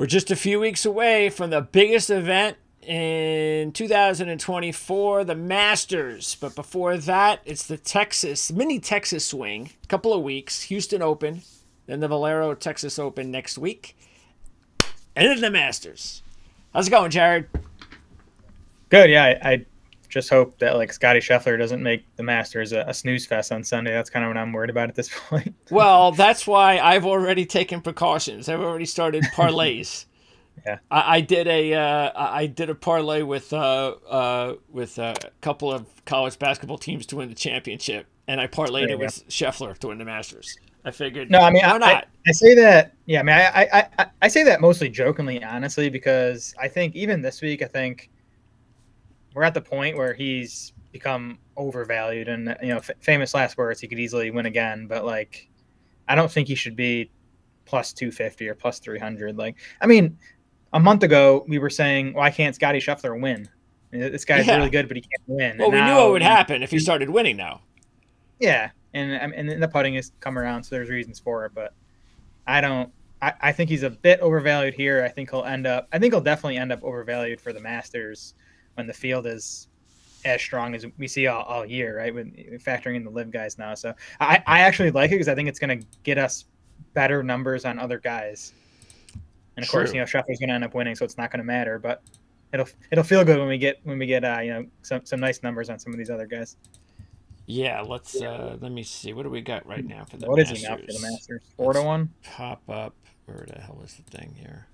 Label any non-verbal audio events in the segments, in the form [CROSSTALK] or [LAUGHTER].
We're just a few weeks away from the biggest event in 2024, the Masters. But before that, it's the Texas, mini Texas swing. A couple of weeks, Houston Open, then the Valero Texas Open next week, and then the Masters. How's it going, Jared? Good. Yeah, I, I just hope that like Scotty Scheffler doesn't make the Masters a, a, snooze fest on Sunday. That's kind of what I'm worried about at this [LAUGHS] point. well, that's why I've already taken precautions. I've already started [LAUGHS] parlays. yeah, I, I, did a uh, I did a parlay with uh, uh, with a couple of college basketball teams to win the championship, and I parlayed it with. Scheffler to win the Masters. I figured. No, I mean, not? I, I, say that. Yeah, I mean, I, I I I say that mostly jokingly, honestly, because I think even this week, I think we're at the point where he's become overvalued and you know f- famous last words he could easily win again but like i don't think he should be plus 250 or plus 300 like i mean a month ago we were saying why can't scotty scheffler win? This guy's yeah. really good but he can't win well and we now, knew what would happen if he started winning now yeah and and the putting has come around so there's reasons for it but i don't I, I think he's a bit overvalued here. I think he'll end up i think he'll definitely end up overvalued for the masters when the field is as strong as we see all, all year, right? With factoring in the LIV guys now. So I, I actually like it because I think it's going to get us better numbers on other guys. And of True. course, you know, Scheffler's going to end up winning, so it's not going to matter. But it'll it'll feel good when we get when we get uh, you know some some nice numbers on some of these other guys. Yeah, let's uh let me see. What do we got right now for the What Masters? is he now for the Masters? Four let's to one. Pop up. Where the hell is the thing here?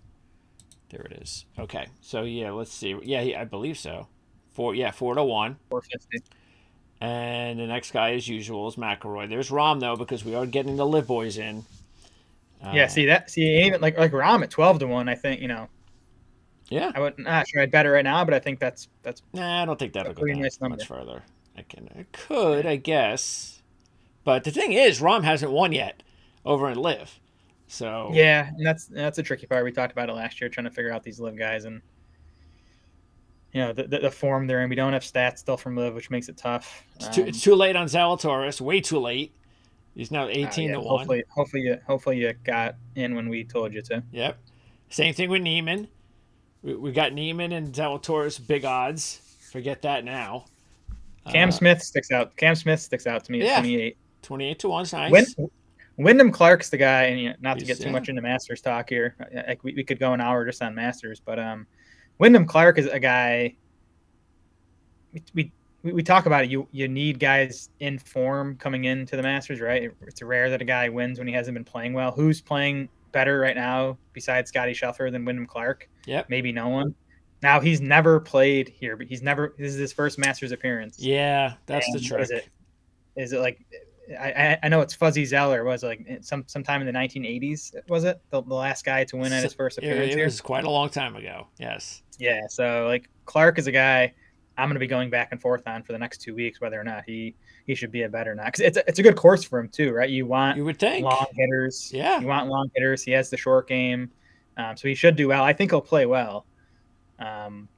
There it is. Okay, so yeah, let's see. Yeah, I believe so. Four, yeah, four to one. Four fifty. And the next guy, as usual, is McIlroy. There's Rahm though, because we are getting the live boys in. Uh, yeah, see that. See even like like Rahm at twelve to one. I think you know. Yeah. I would not sure I'd bet it right now, but I think that's that's. Nah, I don't think that'll go nice much further. I can. It could, I guess. But the thing is, Rahm hasn't won yet over in LIV. So yeah, and that's that's a tricky part. We talked about it last year, trying to figure out these LIV guys and you know the, the, the form they're in. We don't have stats still from LIV, which makes it tough. It's too, um, it's too late on Zalatoris. Way too late. He's now uh, eighteen uh, yeah, to one. Hopefully, hopefully you hopefully you got in when we told you to. Yep. Same thing with Niemann. We, we got Niemann and Zalatoris big odds. Forget that now. Cam uh, Smith sticks out. Cam Smith sticks out to me at yeah. 28. 28 to 1's nice. Win, Wyndham Clark's the guy, and you know, not to get too much into Masters talk here. Like we, we could go an hour just on Masters, but um, Wyndham Clark is a guy. We, we we talk about it. You you need guys in form coming into the Masters, right? It's rare that a guy wins when he hasn't been playing well. Who's playing better right now besides Scotty Scheffler than Wyndham Clark? Yeah, Maybe no one. Now he's never played here, but he's never. This is his first Masters appearance. Yeah, that's and the trick. Is it, is it like I, I know it's Fuzzy Zoeller was like some sometime in the 1980s was it? The, the last guy to win at his first appearance it, it was quite a long time ago yes. Yeah so like Clark is a guy I'm going to be going back and forth on for the next two weeks whether or not he he should be a better not because it's a, it's a good course for him too right? You want you would think. long hitters. Yeah. You want long hitters. He has the short game um, so he should do well. I think he'll play well. Um,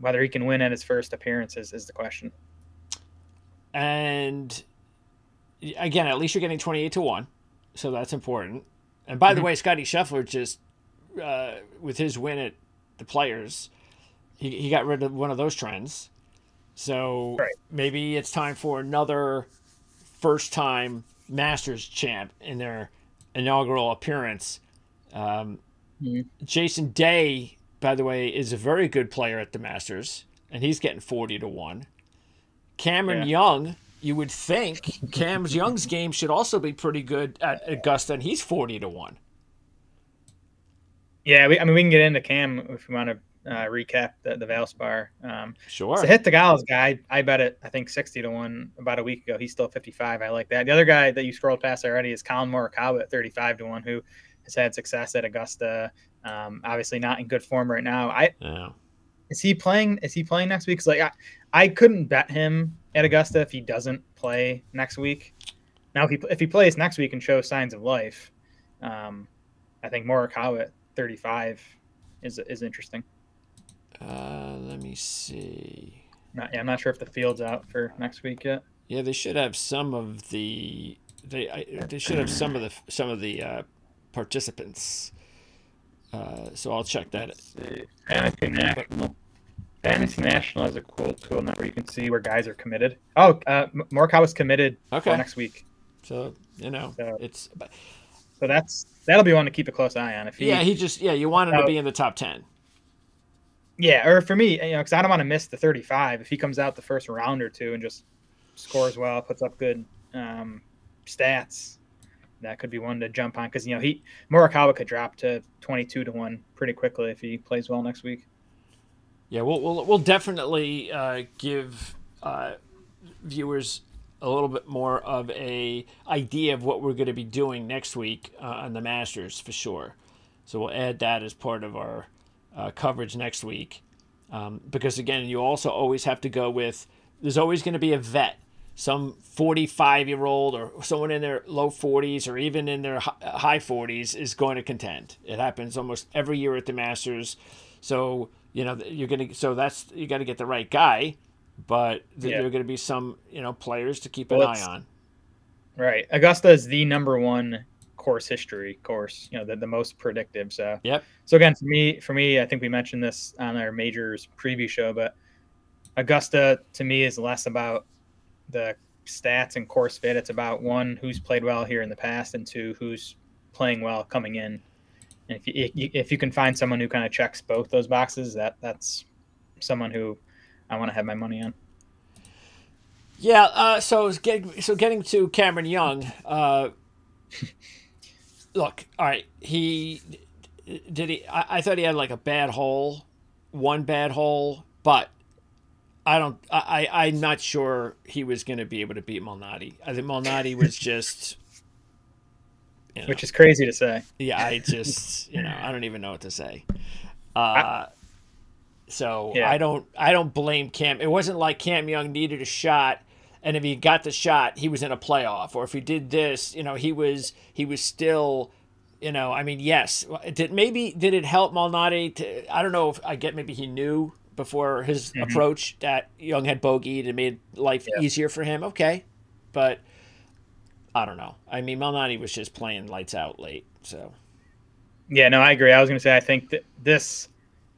whether he can win at his first appearance is, is the question. And again, at least you're getting 28 to 1. So that's important. And by mm-hmm. the way, Scotty Scheffler just, uh, with his win at the players, he, he got rid of one of those trends. So right. maybe it's time for another first time Masters champ in their inaugural appearance. Um, mm-hmm. Jason Day, by the way, is a very good player at the Masters, and he's getting 40 to 1. Cameron yeah. Young you would think Cam's Young's game should also be pretty good at Augusta, and he's forty to one. Yeah, we, I mean we can get into Cam if we want to uh, recap the, the Valspar. Um, sure. So hit the Gals guy, I bet it. I think sixty to one about a week ago. He's still fifty five. I like that. The other guy that you scrolled past already is Collin Morikawa at thirty five to one, who has had success at Augusta. Um, obviously not in good form right now. I yeah. is he playing? Is he playing next week? Cause like I, I couldn't bet him at Augusta if he doesn't play next week. Now, if he if he plays next week and shows signs of life, um, I think Morikawa at 35 is is interesting. Uh, let me see. Not, yeah, I'm not sure if the field's out for next week yet. Yeah, they should have some of the they I, they should have some of the some of the uh, participants. Uh, so I'll check that. Fantasy National. Fantasy National has a cool tool now where you can see where guys are committed. Oh, uh, Morikawa's committed okay. for next week. So you know, so, it's. So that's that'll be one to keep a close eye on. If he, yeah, he just yeah, you want him to be in the top ten. Yeah, or for me, you know, because I don't want to miss the 35. If he comes out the first round or two and just scores well, puts up good um, stats, that could be one to jump on. Because you know, he Morikawa could drop to 22 to one pretty quickly if he plays well next week. Yeah, we'll we'll, we'll definitely uh, give uh, viewers a little bit more of a idea of what we're going to be doing next week uh, on the Masters for sure. So we'll add that as part of our uh, coverage next week. Um, because again, you also always have to go with there's always going to be a vet, some 45 year old or someone in their low 40s or even in their high 40s is going to contend. It happens almost every year at the Masters. So, you know, you're going to, so that's, you got to get the right guy, but yeah. there are going to be some, you know, players to keep an well, eye on. Right. Augusta is the number one course history course, you know, the, the most predictive. So, yep. So again, for me, for me, I think we mentioned this on our majors preview show, but Augusta to me is less about the stats and course fit. It's about one who's played well here in the past, and two who's playing well coming in. If you if you can find someone who kind of checks both those boxes, that that's someone who I want to have my money on. Yeah. Uh, so getting so getting to Cameron Young. Uh, look, all right, he did he. I, I thought he had like a bad hole, one bad hole, but I don't. I, I I'm not sure he was going to be able to beat Malnati. I think Malnati was just. You know, Which is crazy to say. Yeah, I just you know I don't even know what to say. Uh, so yeah. I don't I don't blame Cam. It wasn't like Cam Young needed a shot and if he got the shot, he was in a playoff. Or if he did this, you know, he was he was still, you know, I mean, yes. Did maybe did it help Malnati? To, I don't know if I get maybe he knew before his mm-hmm. approach that Young had bogeyed and made life yeah. easier for him. Okay, but I don't know. I mean, Malnati was just playing lights out late, so. Yeah, no, I agree. I was going to say I think that this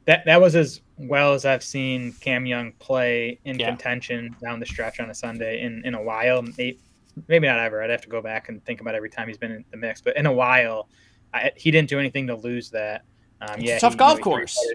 that that was as well as I've seen Cam Young play in yeah. contention down the stretch on a Sunday in, in a while. Maybe, maybe not ever. I'd have to go back and think about every time he's been in the mix. But in a while, I, he didn't do anything to lose that. Um, yeah, tough he, golf you know, course.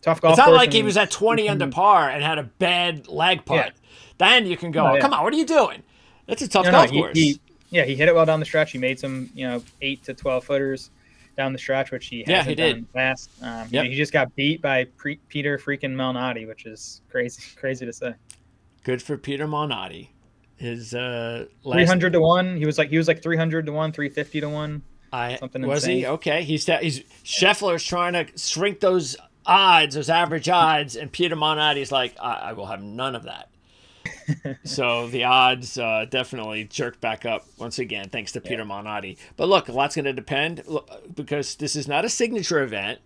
Tough golf. It's not like he was at twenty under par and had a bad lag putt. Yeah. Then you can go, oh, yeah. come on, what are you doing? That's a tough no, golf no, he, course. He, yeah, he hit it well down the stretch. He made some, you know, eight to twelve footers down the stretch, which he yeah, he did fast. Um, yep. he just got beat by Pre- Peter freaking Malnati, which is crazy, [LAUGHS] crazy to say. Good for Peter Malnati. His uh, last... three hundred to one. He was like he was like three hundred to one, three fifty to one. I something was insane. he okay? He's he's Scheffler's trying to shrink those odds, those average odds, and Peter Malnati's like, I, I will have none of that. So the odds uh, definitely jerked back up once again, thanks to yeah. Peter Malnati. But look, a lot's going to depend because this is not a signature event.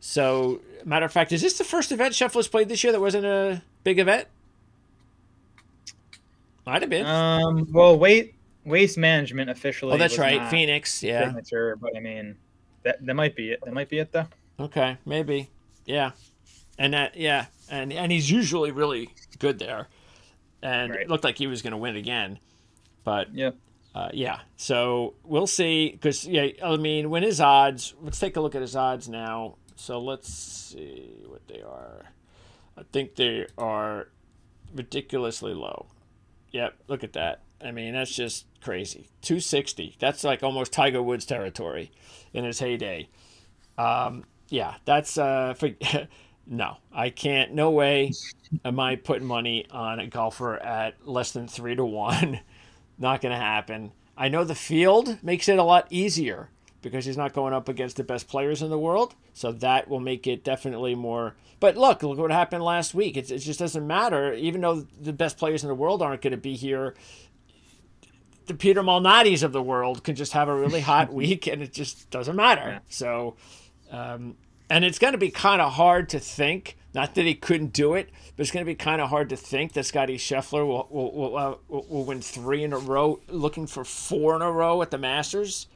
So, matter of fact, is this the first event Scheffler's played this year that wasn't a big event? Might have been. Um. Well, wait. Waste management officially. Oh, that's right. Phoenix. Yeah. Signature, but I mean, that that might be it. That might be it, though. Okay, maybe. Yeah, and that yeah, and and he's usually really good there and right. it looked like he was going to win again. But yeah, uh, yeah. So we'll see. Because yeah, I mean, when his odds. Let's take a look at his odds now. So let's see what they are. I think they are ridiculously low. Yep, look at that. I mean, that's just crazy. 260. That's like almost Tiger Woods territory in his heyday. Um, yeah, that's uh, [LAUGHS] for, no, I can't. No way am I putting money on a golfer at less than three to one. [LAUGHS] not going to happen. I know the field makes it a lot easier because he's not going up against the best players in the world. So that will make it definitely more. But look, look what happened last week. It, it just doesn't matter. Even though the best players in the world aren't going to be here, the Peter Malnatis of the world can just have a really hot [LAUGHS] week and it just doesn't matter. So um, and it's going to be kind of hard to think, not that he couldn't do it, but it's going to be kind of hard to think that Scotty Scheffler will, will, will, uh, will win three in a row, looking for four in a row at the Masters.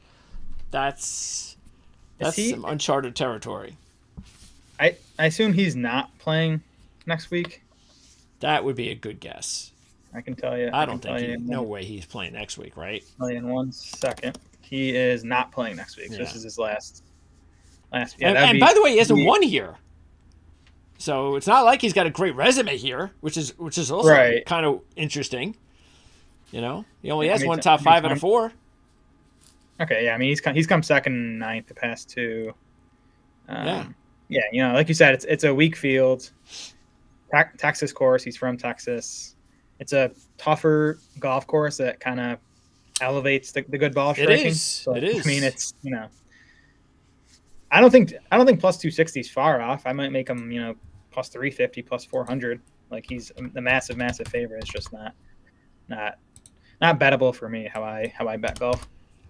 That's That's he, some uncharted territory. I I assume he's not playing next week. That would be a good guess. I can tell you. I, I don't think he, no way he's playing next week, right? in one second. He is not playing next week. Yeah. This is his last. Last. Yeah, and, and by the way, he hasn't won here. So it's not like he's got a great resume here, which is which is also right. kind of interesting. You know, he only has one top five out of four. Okay, yeah, I mean he's come, he's come second and ninth the past two. Um, yeah, yeah, you know, like you said, it's it's a weak field. Texas course. He's from Texas. It's a tougher golf course that kind of elevates the, the good ball striking. It is. So, it is. I mean, it's you know, I don't think I don't think plus two sixty is far off. I might make him you know plus three fifty, plus four hundred. Like he's the massive, massive favorite. It's just not not not bettable for me. How I how I bet golf.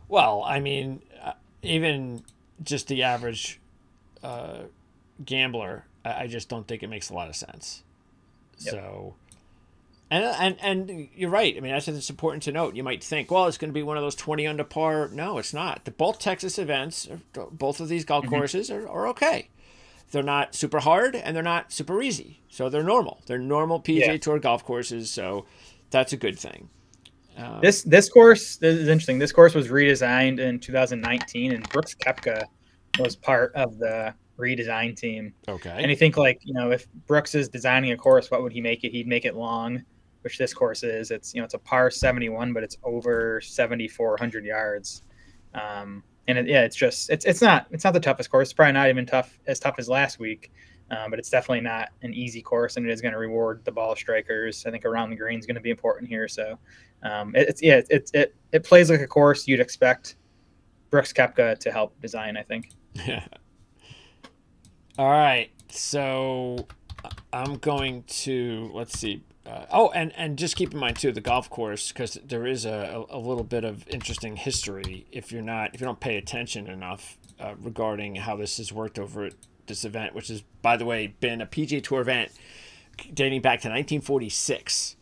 Well, I mean, uh, even just the average uh, gambler, I, I just don't think it makes a lot of sense. Yep. So and, and and you're right. I mean, that's it's important to note. You might think, well, it's going to be one of those 20 under par. No, it's not. The both Texas events, both of these golf mm-hmm. courses are, are okay. They're not super hard and they're not super easy. So they're normal. They're normal PGA yeah. Tour golf courses. So that's a good thing. Um, this this course this is interesting. This course was redesigned in 2019, and Brooks Koepka was part of the redesign team. Okay. And you think like you know if Brooks is designing a course, what would he make it? He'd make it long which this course is. It's you know it's a par 71, but it's over 7,400 yards. Um, and it, yeah, it's just it's it's not it's not the toughest course. It's probably not even tough as tough as last week, um, but it's definitely not an easy course, and it is going to reward the ball strikers. I think around the green is going to be important here. So um, it, it's yeah, it, it it plays like a course you'd expect Brooks Koepka to help design. I think. Yeah. [LAUGHS] All right, so I'm going to let's see. Uh, oh, and, and just keep in mind too the golf course because there is a, a, little bit of interesting history if you're not if you don't pay attention enough uh, regarding how this has worked over at this event, which has by the way been a PGA Tour event dating back to 1946.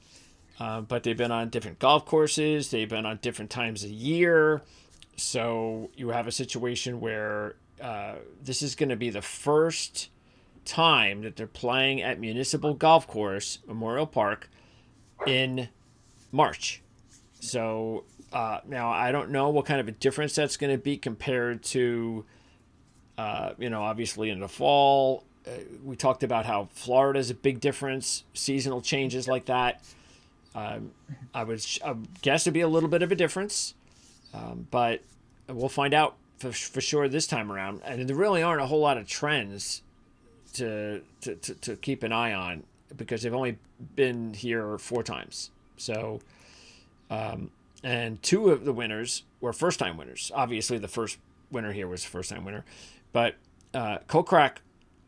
Uh, but they've been on different golf courses. They've been on different times a year. So you have a situation where uh, this is going to be the first time that they're playing at Municipal Golf Course, Memorial Park, in March. So uh, now I don't know what kind of a difference that's going to be compared to, uh, you know, obviously in the fall. Uh, we talked about how Florida is a big difference, seasonal changes like that. Um, I would I guess it'd be a little bit of a difference, um, but we'll find out for, for sure this time around. And there really aren't a whole lot of trends to, to, to, to keep an eye on because they've only been here four times. So, um, and two of the winners were first time winners. Obviously, the first winner here was first time winner, but uh, Kokrak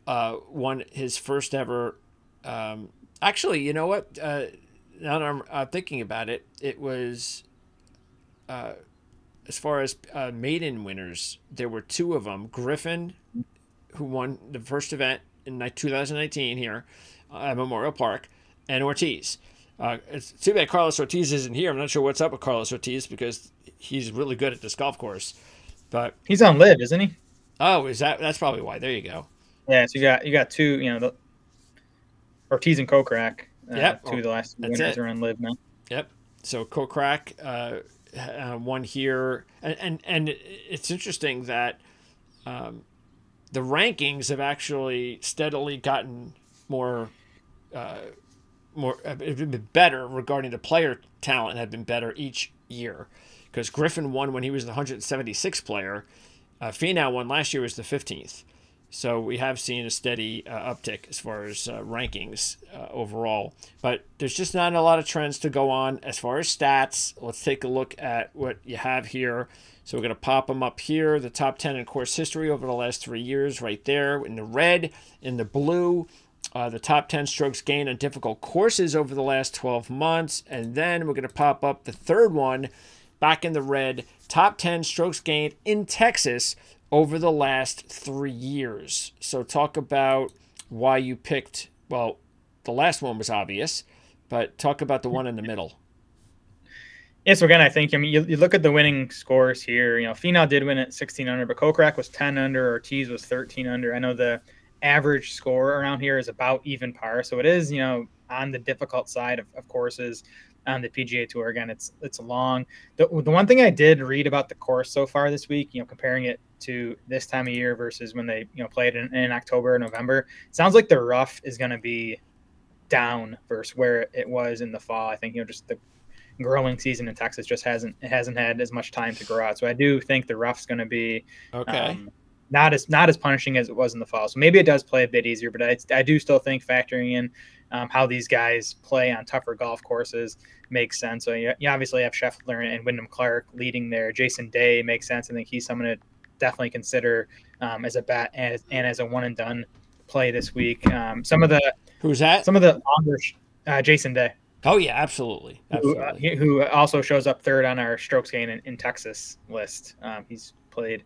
uh, won his first ever. Um, actually, you know what? Uh, now that I'm uh, thinking about it, it was uh, as far as uh, maiden winners, there were two of them. Griffin, who won the first event in 2019 here at Memorial Park, and Ortiz. Uh, it's too bad Carlos Ortiz isn't here. I'm not sure what's up with Carlos Ortiz because he's really good at this golf course. But he's on LIV, isn't he? Oh, is that? That's probably why. There you go. Yeah, so you got you got two. You know, the Ortiz and Kokrak. Uh, yep. Two of the last winners it. are on LIV now. Yep. So Kokrak uh, uh, won here, and, and and it's interesting that um, the rankings have actually steadily gotten more uh, more have been better regarding the player talent have been better each year because Griffin won when he was the 176th player. Uh, Finau won last year was the 15th. So we have seen a steady uh, uptick as far as uh, rankings uh, overall, but there's just not a lot of trends to go on as far as stats. Let's take a look at what you have here. So we're going to pop them up here, the top 10 in course history over the last three years right there in the red, in the blue, uh, the top 10 strokes gained on difficult courses over the last 12 months. And then we're going to pop up the third one back in the red, top 10 strokes gained in Texas over the last three years. So talk about why you picked, well, the last one was obvious, but talk about the one in the middle. Yeah, so again, I think I mean you, you look at the winning scores here. You know, Finau did win at 16 under, but Kokrak was 10 under, Ortiz was 13 under. I know the average score around here is about even par, so it is you know on the difficult side of, of courses on the PGA Tour. Again, it's it's a long. The, the one thing I did read about the course so far this week, you know, comparing it to this time of year versus when they you know played in, in October or November, sounds like the rough is going to be down versus where it was in the fall. I think you know just the growing season in Texas just hasn't it hasn't had as much time to grow out. So I do think the rough's going to be okay. Um, not as not as punishing as it was in the fall. So maybe it does play a bit easier, but I, I do still think factoring in um, how these guys play on tougher golf courses makes sense. So you, you obviously have Scheffler and Wyndham Clark leading there. Jason Day makes sense. I think he's someone to definitely consider um, as a bat and, and, as a one and done play this week. Um, some of the who's that? Some of the longer uh, Jason Day. Oh yeah, absolutely. absolutely. Who, uh, who, also shows up third on our strokes gain in, in Texas list. Um, he's played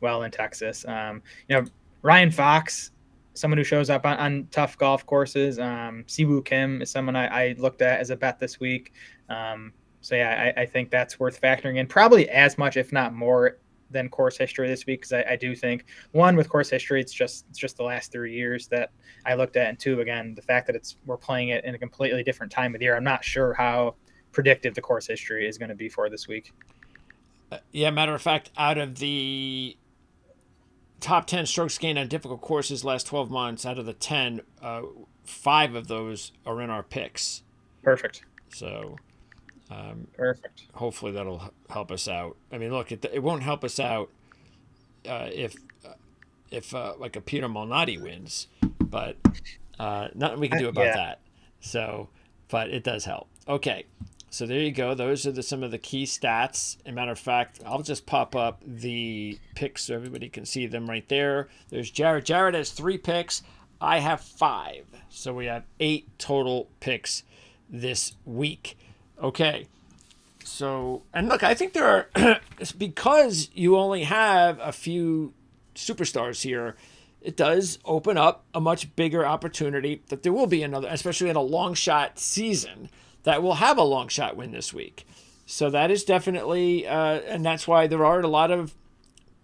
well in Texas. Um, you know, Ryan Fox, someone who shows up on, on tough golf courses. Um, Siwoo Kim is someone I, I, looked at as a bet this week. Um, so yeah, I, I, think that's worth factoring in, probably as much, if not more, than course history this week because I, I, do think one with course history it's just it's just the last three years that I looked at and two again the fact that it's we're playing it in a completely different time of the year I'm not sure how predictive the course history is going to be for this week. Uh, yeah, matter of fact, out of the top 10 strokes gained on difficult courses last 12 months, out of the 10, uh, five of those are in our picks. Perfect. So um, Perfect. Hopefully that'll help us out. I mean, look, it, it won't help us out uh, if uh, if uh, like a Peter Malnati wins, but uh, nothing we can do about yeah. that. So, but it does help. Okay, so there you go. Those are the, some of the key stats. As a matter of fact, I'll just pop up the picks so everybody can see them right there. There's Jared. Jared has three picks. I have five. So we have eight total picks this week. Okay. So, and look, I think there are, [CLEARS THROAT] because you only have a few superstars here, it does open up a much bigger opportunity that there will be another, especially in a long shot season, that will have a long shot win this week. So that is definitely, uh, and that's why there are a lot of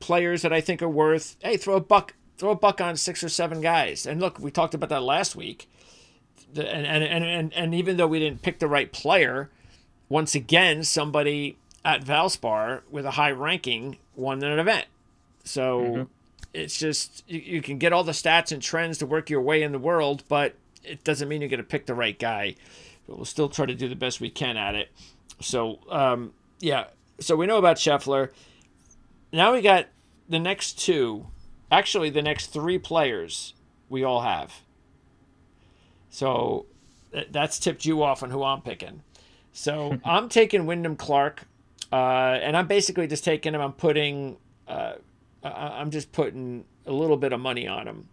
players that I think are worth, hey, throw a buck, throw a buck on six or seven guys. And look, we talked about that last week. And, and, and, and, and even though we didn't pick the right player, once again, somebody at Valspar with a high ranking won an event. So mm-hmm. it's just, you, you, can get all the stats and trends to work your way in the world, but it doesn't mean you're going to pick the right guy. But we'll still try to do the best we can at it. So, um, yeah. So we know about Scheffler. Now we got the next two, actually, the next three players we all have. So that's tipped you off on who I'm picking. So I'm taking Wyndham Clark, uh, and I'm basically just taking him. I'm putting, uh, I'm just putting a little bit of money on him,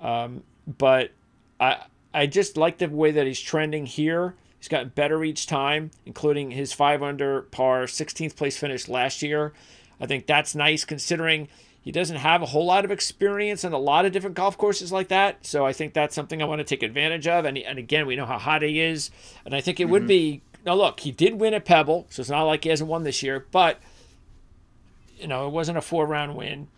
um, but I I just like the way that he's trending here. He's gotten better each time, including his five under par 16th place finish last year. I think that's nice considering he doesn't have a whole lot of experience on a lot of different golf courses like that. So I think that's something I want to take advantage of. And, and again, we know how hot he is. And I think it mm-hmm. would be now, look, he did win at Pebble, so it's not like he hasn't won this year, but, you know, it wasn't a four round win.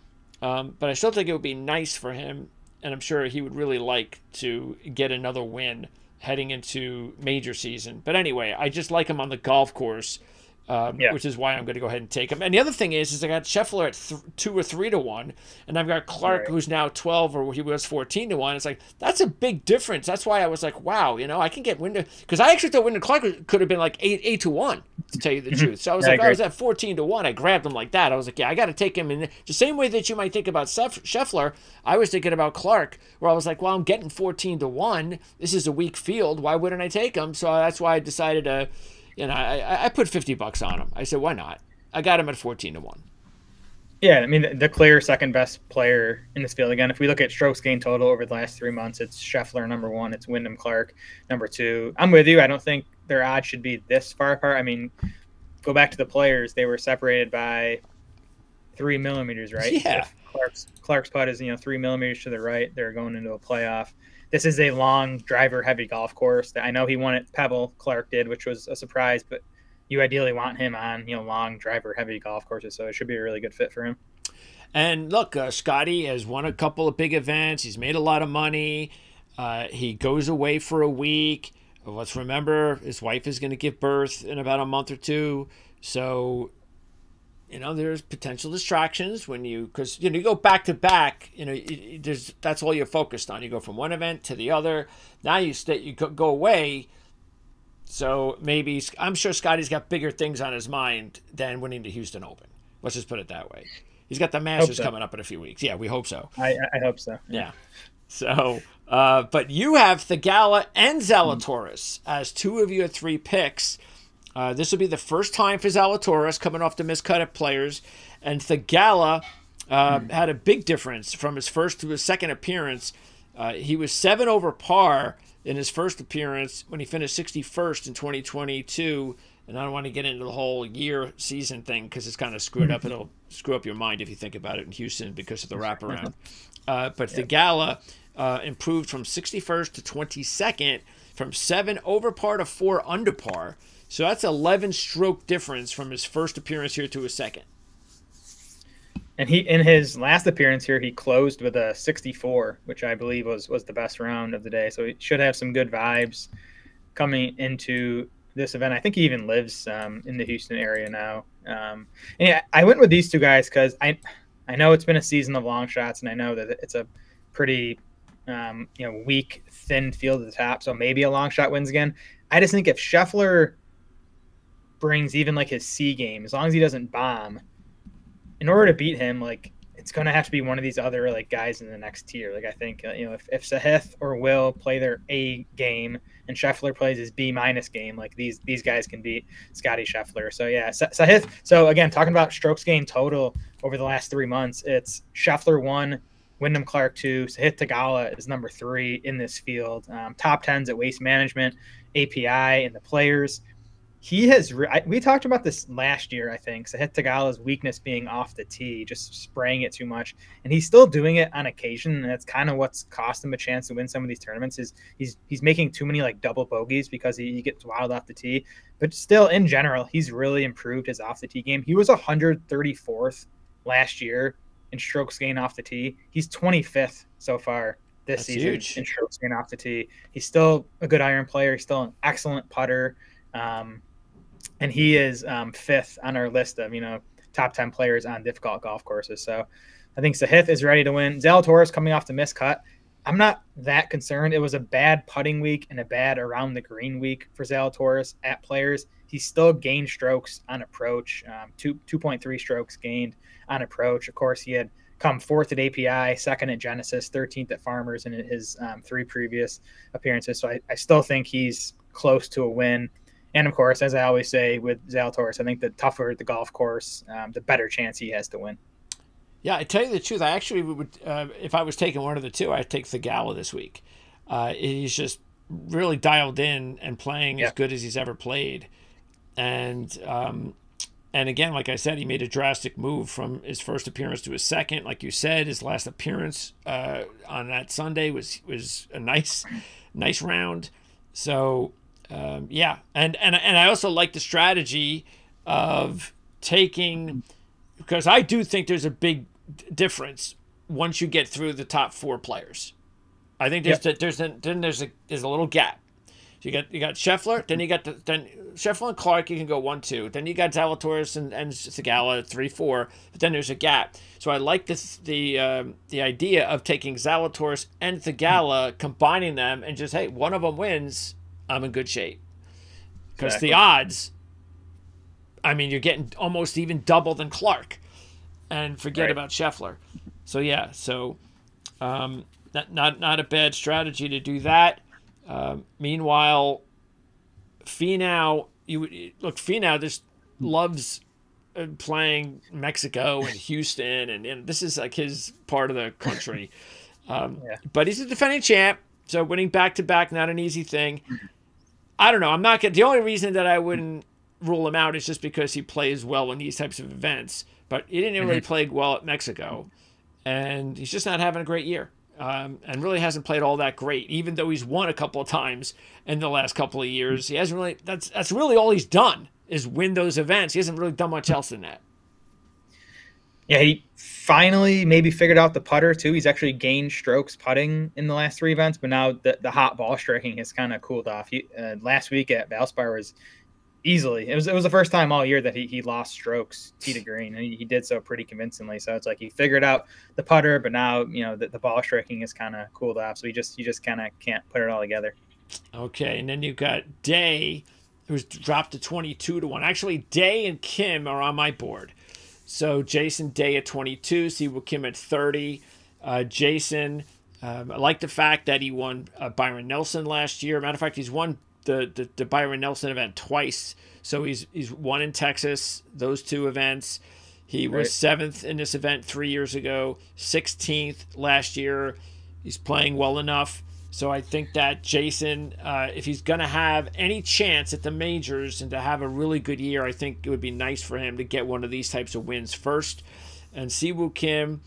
Um, but I still think it would be nice for him, and I'm sure he would really like to get another win heading into major season. But anyway, I just like him on the golf course um, yeah. which is why I'm going to go ahead and take him. And the other thing is, is I got Scheffler at th- two or three to one, and I've got Clark right. who's now twelve or he was fourteen to one. It's like that's a big difference. That's why I was like, wow, you know, I can get Wyndham because I actually thought Wyndham Clark could have been like eight eight to one to tell you the mm-hmm. truth. So I was yeah, like, I, I, was at fourteen to one. I grabbed him like that. I was like, yeah, I got to take him in the same way that you might think about Scheffler. I was thinking about Clark, where I was like, well, I'm getting fourteen to one. This is a weak field. Why wouldn't I take him? So that's why I decided to you know, I, I put 50 bucks on him. I said, why not? I got him at 14 to 1. Yeah, I mean, the clear second best player in this field. Again, if we look at strokes gained total over the last three months, it's Scheffler number one, it's Wyndham Clark number two. I'm with you. I don't think their odds should be this far apart. I mean, go back to the players; they were separated by three millimeters, right? Yeah. If Clark's Clark's putt is you know three millimeters to the right. They're going into a playoff this is a long driver heavy golf course. that I know he won at Pebble, Clark did, which was a surprise, but you ideally want him on you know long driver heavy golf courses. So it should be a really good fit for him. And look, uh, Scotty has won a couple of big events. He's made a lot of money. Uh, he goes away for a week. Let's remember his wife is going to give birth in about a month or two. So, you know, there's potential distractions when you, because, you know, you go back to back, you know, there's, that's all you're focused on. You go from one event to the other. Now you stay, you go, go away. So maybe, I'm sure Scotty's got bigger things on his mind than winning the Houston Open. Let's just put it that way. He's got the Masters so. coming up in a few weeks. Yeah, we hope so. I, I hope so. Yeah. yeah. So, uh, but you have Theegala and Zalatoris as two of your three picks. Uh, this will be the first time for Zalatoris coming off the miscut at players, and Theegala uh, mm. had a big difference from his first to his second appearance. Uh, he was seven over par in his first appearance when he finished 61st in 2022 and I don't want to get into the whole year season thing because it's kind of screwed up. It'll [LAUGHS] screw up your mind if you think about it in Houston because of the wraparound. [LAUGHS] Uh, but Theegala uh, improved from 61st to 22nd, from seven over par to four under par. So that's 11 stroke difference from his first appearance here to his second. And he in his last appearance here, he closed with a 64, which I believe was was the best round of the day. So he should have some good vibes coming into this event. I think he even lives um, in the Houston area now. Um, and yeah, I went with these two guys because I I know it's been a season of long shots, and I know that it's a pretty um, you know weak, thin field at the top. So maybe a long shot wins again. I just think if Scheffler brings even like his C game, as long as he doesn't bomb, in order to beat him, like it's going to have to be one of these other like guys in the next tier. Like I think uh, you know if, if Sahith or Will play their A game and Scheffler plays his B minus game, like these these guys can beat Scotty Scheffler. So yeah, Sahith. So again, talking about strokes gained total over the last three months, it's Scheffler one, Wyndham Clark two, Sahith Theegala is number three in this field. Um, top tens at Waste Management, API, and the players he has re- I, we talked about this last year i think Sahith Theegala's weakness being off the tee just spraying it too much and he's still doing it on occasion and that's kind of what's cost him a chance to win some of these tournaments is he's he's making too many like double bogeys because he, he gets wild off the tee but still in general he's really improved his off the tee game. He was 134th last year in strokes gained off the tee. He's 25th so far this that's season huge. in strokes gained off the tee. He's still a good iron player. He's still an excellent putter. Um, and he is um, fifth on our list of you know top ten players on difficult golf courses. So I think Sahith is ready to win. Zalatoris coming off the miscut. I'm not that concerned. It was a bad putting week and a bad around the green week for Zalatoris at players. He still gained strokes on approach, um, two two point three strokes gained on approach. Of course, he had come fourth at API, second at Genesis, 13th at Farmers in his um, three previous appearances. So I, I still think he's close to a win. And of course, as I always say with Zalatoris, I think the tougher the golf course, um, the better chance he has to win. Yeah, I tell you the truth, I actually would, uh, if I was taking one of the two, I'd take Theegala this week. Uh, he's just really dialed in and playing yeah. as good as he's ever played. And um, and again, like I said, he made a drastic move from his first appearance to his second. Like you said, his last appearance uh, on that Sunday was was a nice, nice round. So um, yeah, and and and I also like the strategy of taking because I do think there's a big difference once you get through the top four players. I think there's yep. a, there's a, then there's a there's a little gap. So you got you got Scheffler, then you got the then Scheffler and Clark. You can go one two. Then you got Zalatoris and and Theegala three four. But then there's a gap. So I like this the um, the idea of taking Zalatoris and Theegala, combining them, and just hey, one of them wins I'm in good shape. Because exactly. the odds, I mean, you're getting almost even double than Clark. And forget right. about Scheffler. So, yeah, so um, not, not, not a bad strategy to do that. Uh, meanwhile, Finau, you look, Finau just loves uh, playing Mexico and Houston, and, and this is like his part of the country. [LAUGHS] Um, yeah. But he's a defending champ, so winning back to back not an easy thing. I don't know. I'm not. gonna, The only reason that I wouldn't rule him out is just because he plays well in these types of events. But he didn't really mm-hmm. play well at Mexico, and he's just not having a great year. Um, and really hasn't played all that great, even though he's won a couple of times in the last couple of years. He hasn't really. That's that's really all he's done is win those events. He hasn't really done much else than that. Yeah, he finally maybe figured out the putter too. He's actually gained strokes putting in the last three events, but now the, the hot ball striking has kind of cooled off. He, uh, last week at Valspar was easily it was it was the first time all year that he, he lost strokes tee to green and he, he did so pretty convincingly. So it's like he figured out the putter but now you know the, the ball striking is kind of cooled off. So he just he just kind of can't put it all together. Okay and then you've got day who's dropped to 22 to 1 actually day and kim are on my board so Jason Day at 22, Siwoo Kim at 30. Uh, Jason, um, I like the fact that he won uh, Byron Nelson last year. Matter of fact, he's won the, the, the Byron Nelson event twice. So he's he's won in Texas those two events. He right. was seventh in this event three years ago, 16th last year. He's playing well enough. So I think that Jason, uh, if he's going to have any chance at the majors and to have a really good year, I think it would be nice for him to get one of these types of wins first. And Siwoo Kim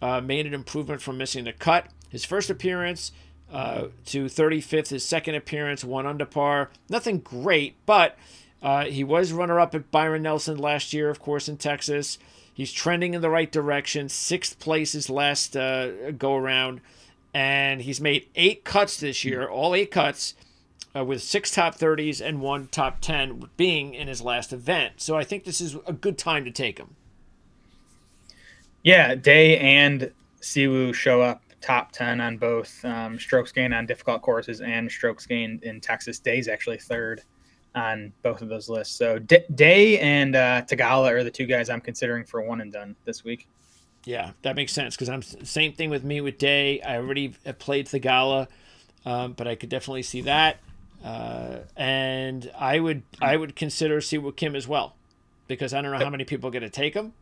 uh, made an improvement from missing the cut. His first appearance uh, to 35th, his second appearance, one under par. Nothing great, but uh, he was runner up at Byron Nelson last year, of course, in Texas. He's trending in the right direction. Sixth place last uh, go around and he's made eight cuts this year, all eight cuts, uh, with six top 30s and one top 10 being in his last event. So I think this is a good time to take him. Yeah, Day and Siwoo show up top 10 on both um, strokes gained on difficult courses and strokes gained in Texas. Day's actually third on both of those lists. So D- Day and uh, Theegala are the two guys I'm considering for one and done this week. Yeah, that makes sense because I'm same thing with me with Day. I already have played Theegala, um, but I could definitely see that. Uh, and I would I would consider Siwoo Kim as well, because I don't know how many people are going to take him.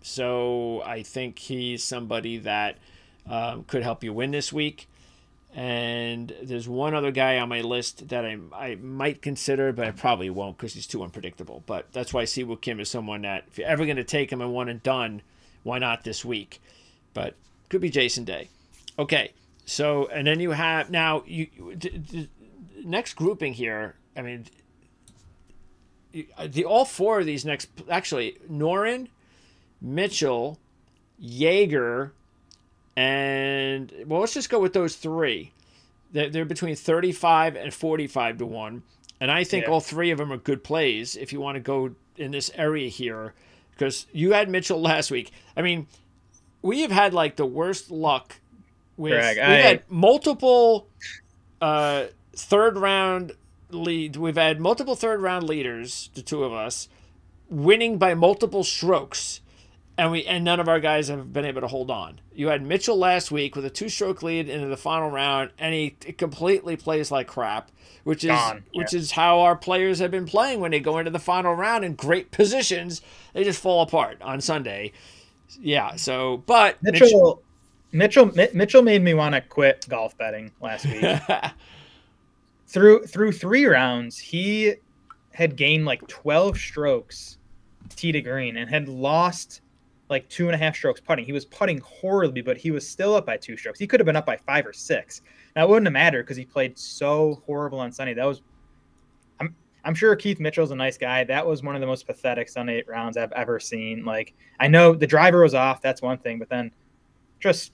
So I think he's somebody that um, could help you win this week. And there's one other guy on my list that I, I might consider, but I probably won't because he's too unpredictable. But that's why Siwoo Kim is someone that if you're ever going to take him and one and done – why not this week? But could be Jason Day. Okay, so and then you have now you the, the next grouping here. I mean, uh, the all four of these next actually Noren, Mitchell, Jaeger, and well, let's just go with those three. They're, they're between thirty-five and forty-five to one, and I think yeah. all three of them are good plays if you want to go in this area here because you had Mitchell last week. I mean, we have had like the worst luck with Greg, we've I... had multiple uh, third round lead. We've had multiple third round leaders, the two of us, winning by multiple strokes, and we and none of our guys have been able to hold on. You had Mitchell last week with a two stroke lead into the final round, and he completely plays like crap which is Gone. which yeah. is how our players have been playing when they go into the final round in great positions. They just fall apart on Sunday. Yeah. So, but Mitchell, Mitchell, Mitchell made me want to quit golf betting last week. [LAUGHS] through through three rounds, he had gained like twelve strokes tee to green and had lost like two and a half strokes putting. He was putting horribly, but he was still up by two strokes. He could have been up by five or six. Now it wouldn't have mattered because he played so horrible on Sunday. That was, I'm, I'm sure Keith Mitchell's a nice guy. That was one of the most pathetic Sunday rounds I've ever seen. Like, I know the driver was off. That's one thing, but then just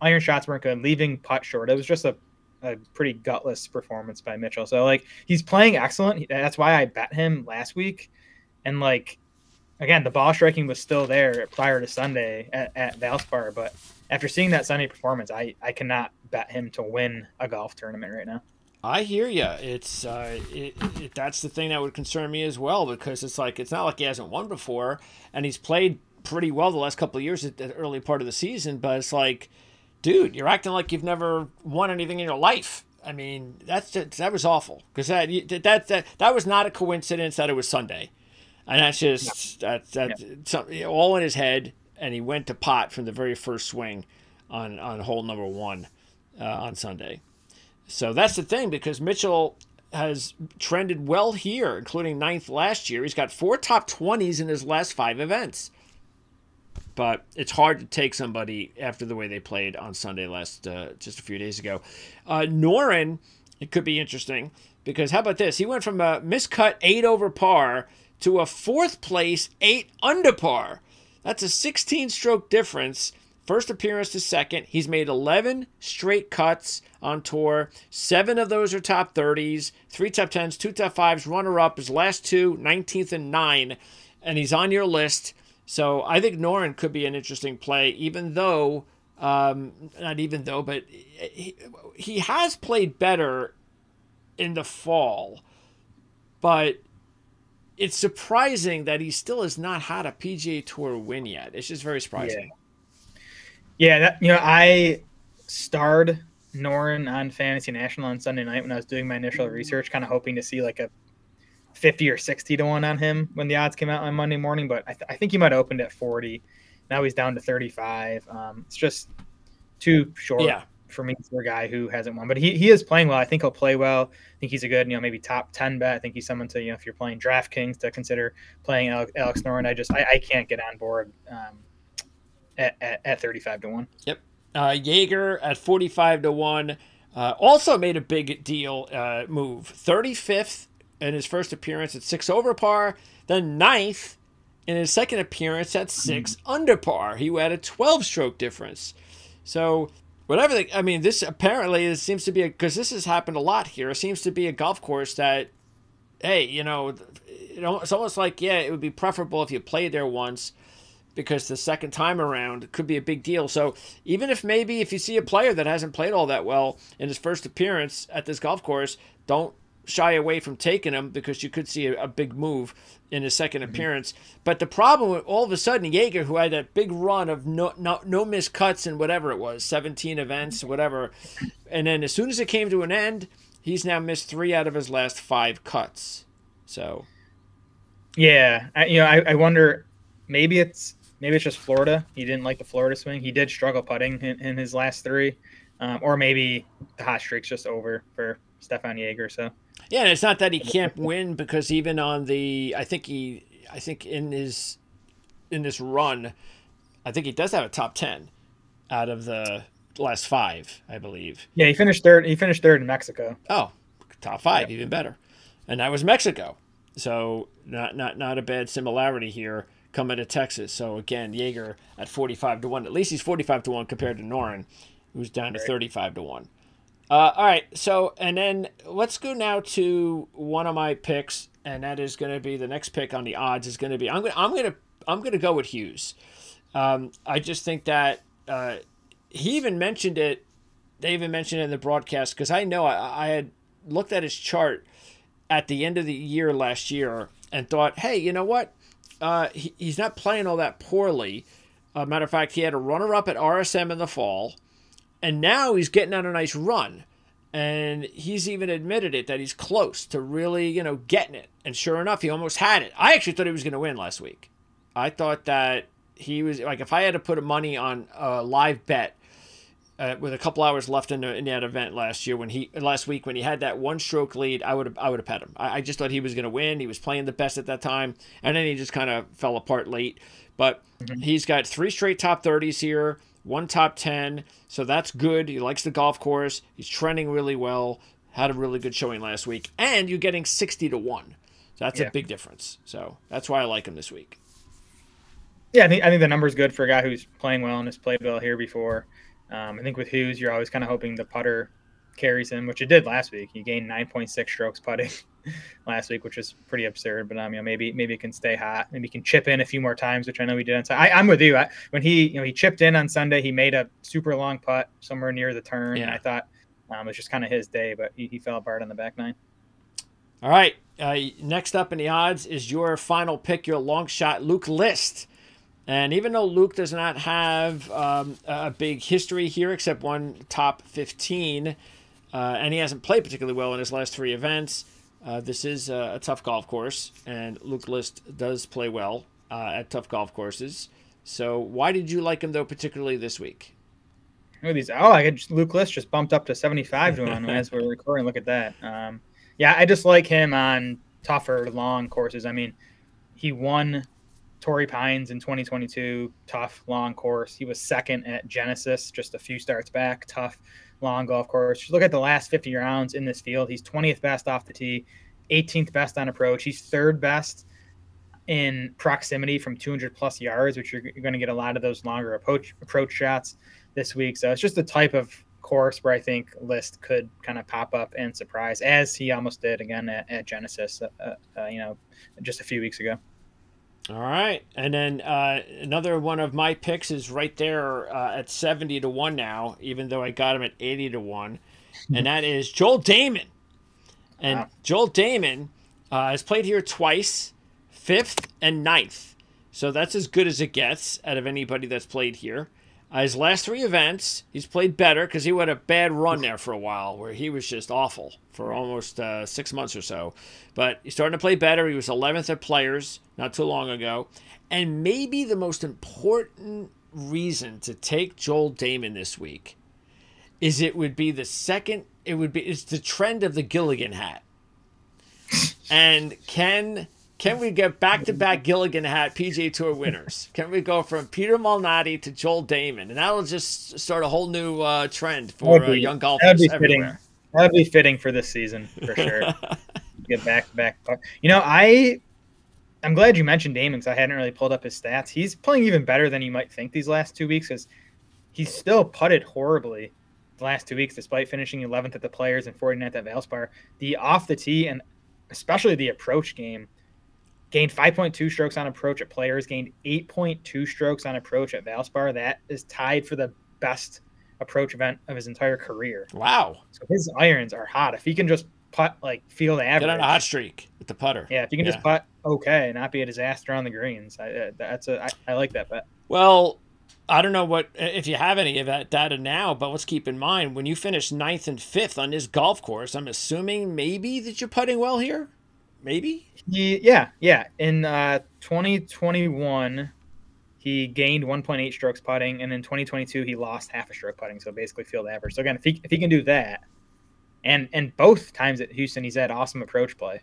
iron shots weren't good. Leaving putt short. It was just a, a pretty gutless performance by Mitchell. So like, he's playing excellent. That's why I bet him last week, and like again, the ball striking was still there prior to Sunday at, at Valspar, but after seeing that Sunday performance, I, I cannot bet him to win a golf tournament right now. I hear you. It's uh, it, it, that's the thing that would concern me as well because it's like it's not like he hasn't won before, and he's played pretty well the last couple of years at the early part of the season. But it's like, dude, you're acting like you've never won anything in your life. I mean, that's that was awful because that, that that that was not a coincidence that it was Sunday and that's just yeah. that that yeah. all in his head. And he went to pot from the very first swing on on hole number one uh, on Sunday. So that's the thing because Mitchell has trended well here, including ninth last year. He's got four top twenties in his last five events. But it's hard to take somebody after the way they played on Sunday last uh, just a few days ago. Uh, Noren, it could be interesting because how about this? He went from a miscut eight over par to a fourth place, eight under par. That's a 16 stroke difference. First appearance to second. He's made 11 straight cuts on tour. Seven of those are top 30s, three top 10s, two top 5s, runner up. His last two, 19th and 9. And he's on your list. So I think Noren could be an interesting play, even though, um, not even though, but he, he has played better in the fall. But it's surprising that he still has not had a PGA Tour win yet. It's just very surprising. Yeah, yeah that, you know, I starred Noren on Fantasy National on Sunday night when I was doing my initial research, kind of hoping to see like a 50 or 60 to 1 on him when the odds came out on Monday morning, but I, th- I think he might have opened at 40. Now he's down to 35. Um, it's just too short yeah. For me for a guy who hasn't won, but he, he is playing well. I think he'll play well. I think he's a good, you know, maybe top 10 bet. I think he's someone to, you know, if you're playing DraftKings to consider playing Alex, Alex Noren. I just, I, I can't get on board um, at, at, at 35 to 1. Yep. Uh, Jaeger at 45 to 1. Uh, also made a big deal uh, move. 35th in his first appearance at six over par, then ninth in his second appearance at six mm. under par. He had a 12 stroke difference. So, whatever, the, I mean, this apparently it seems to be, because this has happened a lot here, it seems to be a golf course that, hey, you know, you know, it's almost like, yeah, it would be preferable if you played there once because the second time around could be a big deal. So even if maybe if you see a player that hasn't played all that well in his first appearance at this golf course, don't shy away from taking him because you could see a, a big move in his 2nd mm-hmm. appearance. But the problem with all of a sudden Jaeger, who had that big run of no no no missed cuts and whatever it was, 17 events, whatever, and then as soon as it came to an end, he's now missed three out of his last five cuts. So, yeah, I, you know, I, I wonder maybe it's maybe it's just Florida. He didn't like the Florida swing. He did struggle putting in, in his last three, um, or maybe the hot streak's just over for Stephan Jaeger. So yeah, and it's not that he can't win because even on the, I think he, I think in his, in this run, I think he does have a top ten out of the last five, I believe. Yeah, he finished third. He finished third in Mexico. Oh, top five, yep. even better, and that was Mexico. So not not not a bad similarity here coming to Texas. So again, Jaeger at forty five to one. At least he's forty five to one compared to Noren, who's down to thirty five to one. Uh, all right, so and then let's go now to one of my picks, and that is going to be the next pick on the odds is going to be I'm going I'm going to I'm going to go with Hughes. Um, I just think that uh, he even mentioned it. They even mentioned it in the broadcast because I know I, I had looked at his chart at the end of the year last year and thought, hey, you know what? Uh, he, he's not playing all that poorly. Uh, matter of fact, he had a runner up at RSM in the fall. And now he's getting on a nice run. And he's even admitted it that he's close to really, you know, getting it. And sure enough, he almost had it. I actually thought he was going to win last week. I thought that he was like, if I had to put a money on a live bet uh, with a couple hours left in, the, in that event last year when he last week when he had that one stroke lead, I would have I would have bet him. I, I just thought he was going to win. He was playing the best at that time, and then he just kind of fell apart late. But mm-hmm. he's got three straight top thirties here one top 10. So that's good. He likes the golf course. He's trending really well. Had a really good showing last week. And you're getting 60 to 1. So that's yeah. a big difference. So that's why I like him this week. Yeah, I think, I think the number's good for a guy who's playing well and has played well here before. Um, I think with Hughes, you're always kind of hoping the putter carries him, which it did last week. He gained 9.6 strokes putting [LAUGHS] [LAUGHS] last week, which is pretty absurd. But um, you know, maybe maybe it can stay hot. Maybe he can chip in a few more times, which I know he did on Sunday. I, am with you. I, when he you know he chipped in on Sunday, he made a super long putt somewhere near the turn. Yeah. I thought um, it was just kind of his day, but he, he fell apart on the back nine. All right. Uh, next up in the odds is your final pick, your long shot, Luke List. And even though Luke does not have um, a big history here, except one top 15, uh, and he hasn't played particularly well in his last three events, uh, this is a, a, tough golf course, and Luke List does play well uh, at tough golf courses. So, why did you like him though, particularly this week? Look at these. Oh, I just, Luke List just bumped up to seventy-five to one as we're [LAUGHS] recording. Look at that. Um, yeah, I just like him on tougher, long courses. I mean, he won Torrey Pines in 2022, tough, long course. He was second at Genesis, just a few starts back, tough long golf course. Look at the last 50 rounds in this field. He's 20th best off the tee, 18th best on approach. He's third best in proximity from 200 plus yards, which you're, you're going to get a lot of those longer approach approach shots this week. So it's just the type of course where I think List could kind of pop up and surprise, as he almost did again at, at Genesis, uh, uh, you know, just a few weeks ago. All right, and then uh, another one of my picks is right there uh, at seventy to one now, even though I got him at eighty to one, and that is Joel Dahmen. And wow. Joel Dahmen uh, has played here twice, fifth and ninth, so that's as good as it gets out of anybody that's played here. Uh, his last three events, he's played better because he had a bad run there for a while where he was just awful for almost uh, six months or so. But he's starting to play better. He was 11th at Players not too long ago. And maybe the most important reason to take Joel Dahmen this week is it would be the second, it would be, it's the trend of the Gilligan hat. and can can we get back to back Gilligan hat PGA Tour winners? Can we go from Peter Malnati to Joel Dahmen? And that'll just start a whole new uh, trend for uh, young golfers that'd be everywhere. Fitting. That'd be fitting for this season for sure. [LAUGHS] get back to back. You know, I I'm glad you mentioned Dahmen because I hadn't really pulled up his stats. He's playing even better than you might think these last two weeks because he's still putted horribly the last two weeks despite finishing 11th at the Players and 49th at Valspar. The off the tee and especially the approach game – gained 5.2 strokes on approach at players, gained 8.2 strokes on approach at Valspar. That is tied for the best approach event of his entire career. Wow. So his irons are hot. If he can just putt like field average. Get on a hot streak with the putter. Yeah, if you can yeah. just putt okay, not be a disaster on the greens. I, uh, that's a I, I like that bet. Well, I don't know what if you have any of that data now, but let's keep in mind when you finish ninth and fifth on this golf course, I'm assuming maybe that you're putting well here maybe? He, yeah, yeah. In uh, 2021, he gained 1.8 strokes putting, and in 2022 he lost half a stroke putting, so basically field average. So again, if he if he can do that, and and both times at Houston he's had awesome approach play.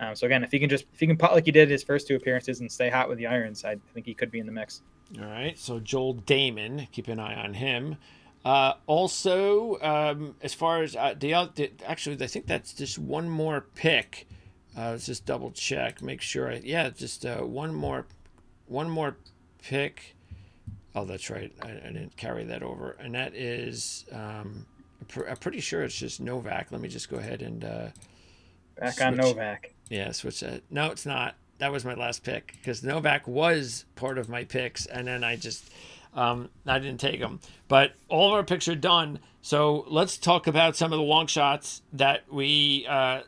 Um, so again, if he can just if he can putt like he did his first two appearances and stay hot with the irons, I think he could be in the mix. All right, so Joel Dahmen keep an eye on him. Uh, also, um, as far as uh, the, the actually, I think that's just one more pick uh, let's just double check, make sure. I, yeah, just uh, one more, one more pick. Oh, that's right. I, I didn't carry that over, and that is. Um, I'm pretty sure it's just Novak. Let me just go ahead and. Uh, Back switch. on Novak. Yeah, switch that. No, it's not. That was my last pick because Novak was part of my picks, and then I just. Um, I didn't take them, but all of our picks are done. So let's talk about some of the long shots that we uh,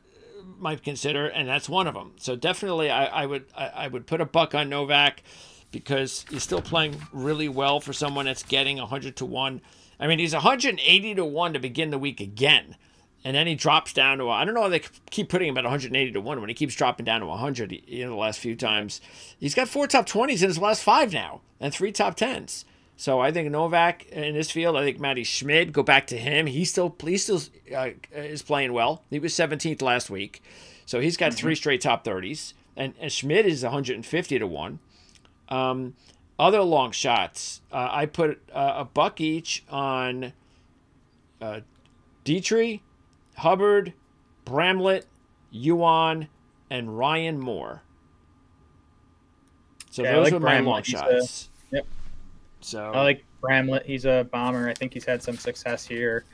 might consider, and that's one of them. So definitely, I, I would I, I, would put a buck on Novak because he's still playing really well for someone that's getting 100 to one. I mean, he's 180 to one to begin the week again, and then he drops down to I don't know why they keep putting him at 180 to one when he keeps dropping down to 100. You know, the last few times he's got four top 20s in his last five now, and three top 10s. So I think Novak in this field. I think Matti Schmid. Go back to him. He still he still uh, is playing well. He was 17th last week, so he's got mm-hmm. three straight top 30s. And, and Schmid is 150 to one. Um, other long shots. Uh, I put uh, a buck each on uh, Detry, Hubbard, Bramlett, Yuan, and Ryan Moore. So yeah, those like are my Bramlett. long shots. So I like Bramlett. He's a bomber. I think he's had some success here.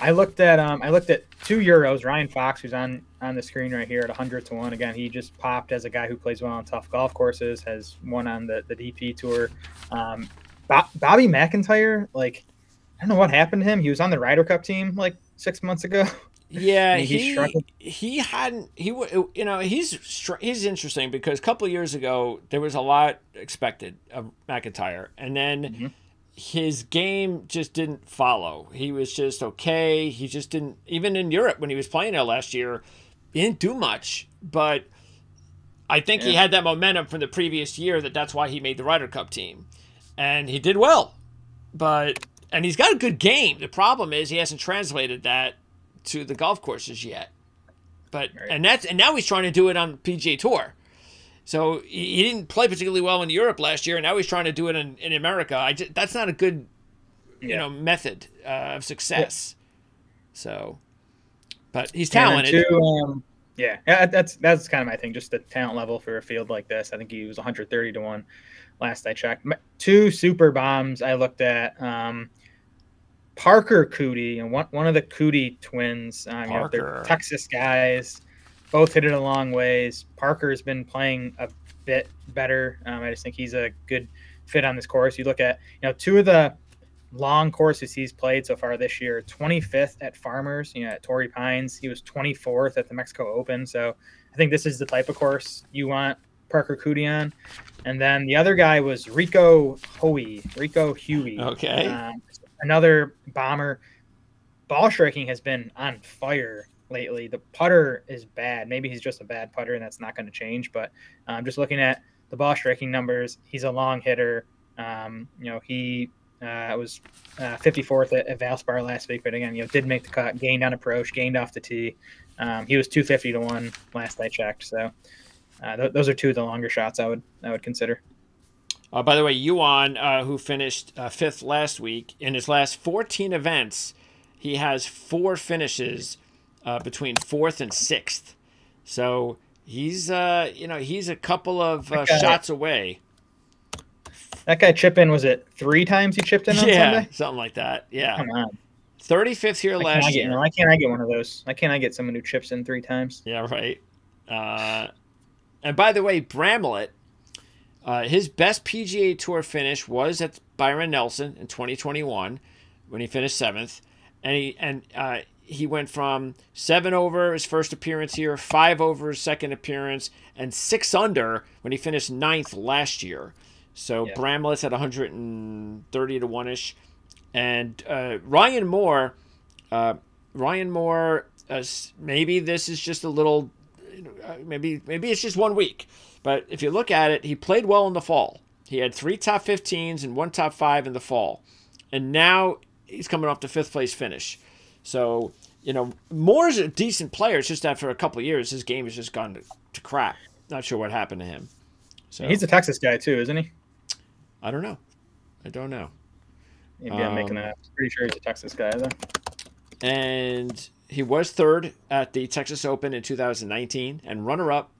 I looked at um I looked at two euros. Ryan Fox, who's on on the screen right here at 100 to one. Again, he just popped as a guy who plays well on tough golf courses. Has won on the the DP tour. Um, Bo- Bobby MacIntyre, like I don't know what happened to him. He was on the Ryder Cup team like six months ago. [LAUGHS] Yeah, he he, he hadn't he you know he's he's interesting because a couple years ago there was a lot expected of MacIntyre, and then mm-hmm. his game just didn't follow. He was just okay. He just didn't even in Europe when he was playing there last year, he didn't do much. But I think yeah. he had that momentum from the previous year that that's why he made the Ryder Cup team, and he did well. But and he's got a good game. The problem is he hasn't translated that to the golf courses yet. But right. and that's and now he's trying to do it on PGA Tour. So he didn't play particularly well in Europe last year, and now he's trying to do it in, in America. I just, that's not a good, you yeah. know, method uh, of success. Yeah. So, but he's talented. To, um, Yeah, that's that's kind of my thing. Just the talent level for a field like this. I think he was 130 to one last I checked. Two super bombs I looked at. Um, Parker Coody and one one of the Coody twins. Um, you know, they're Texas guys. Both hit it a long ways. Parker's been playing a bit better. Um, I just think he's a good fit on this course. You look at you know two of the long courses he's played so far this year 25th at farmers you know at torrey pines he was 24th at the mexico open so i think this is the type of course you want parker Coody on and then the other guy was rico hoey rico huey okay um, another bomber ball striking has been on fire lately the putter is bad maybe he's just a bad putter and that's not going to change but i'm um, just looking at the ball striking numbers he's a long hitter um, you know he uh, was uh, 54th at, at Valspar last week, but again, you know, did make the cut, gained on approach, gained off the tee. Um, he was 250 to one last I checked. So uh, th- those are two of the longer shots I would I would consider. Uh, by the way, Yuan, uh, who finished uh, fifth last week, in his last 14 events, he has four finishes uh, between fourth and sixth. So he's, uh, you know, he's a couple of uh, shots away that guy chip in was it three times he chipped in on yeah, Sunday? something like that. Yeah. Come on. 35th here why last year. why can't I get one of those? Why can't I get someone who chips in three times? Yeah, right. Uh, and by the way, Bramlett, uh, his best PGA Tour finish was at Byron Nelson in 2021 when he finished seventh, and he and uh, he went from seven over his first appearance here, five over his second appearance, and six under when he finished ninth last year. So yeah. Bramlett's at 130 to one ish, and uh, Ryan Moore, uh, Ryan Moore. Uh, maybe this is just a little, uh, maybe maybe it's just one week, but if you look at it, he played well in the fall. He had three top 15s and one top five in the fall, and now he's coming off the fifth place finish. So you know Moore's a decent player. It's just after a couple years, his game has just gone to, to crap. Not sure what happened to him. So he's a Texas guy too, isn't he? I don't know. I don't know. Maybe um, I'm making um, that. Pretty sure he's a Texas guy though. And he was third at the Texas Open in 2019 and runner-up